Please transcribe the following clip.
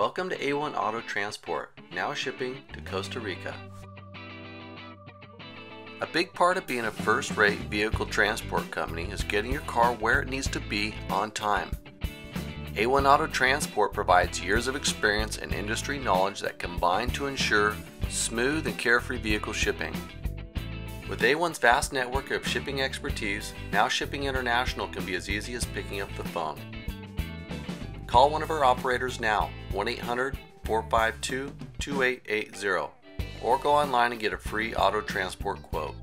Welcome to A1 Auto Transport, now shipping to Costa Rica. A big part of being a first rate vehicle transport company is getting your car where it needs to be on time. A1 Auto Transport provides years of experience and industry knowledge that combine to ensure smooth and carefree vehicle shipping. With A1's vast network of shipping expertise, now shipping international can be as easy as picking up the phone. Call one of our operators now, 1 800 452 2880, or go online and get a free auto transport quote.